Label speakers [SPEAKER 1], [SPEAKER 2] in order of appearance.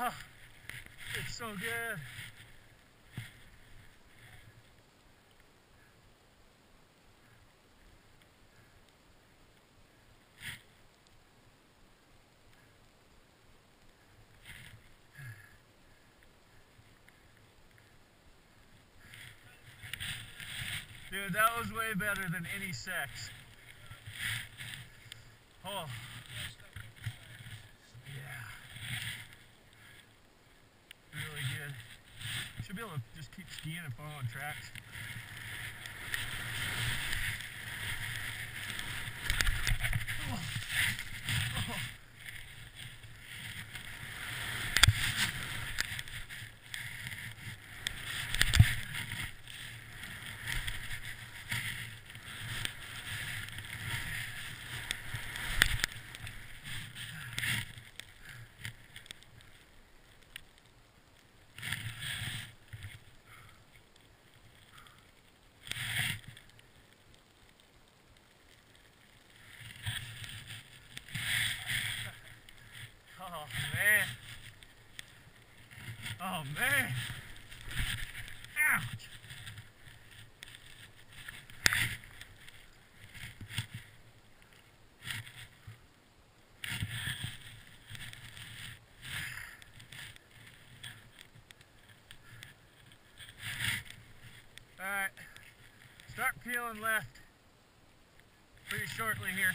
[SPEAKER 1] Oh, it's so good. Dude, that was way better than any sex. Oh. Be able to just keep skiing and following tracks. Oh man. Oh man. Ouch. Alright. Start peeling left pretty shortly here.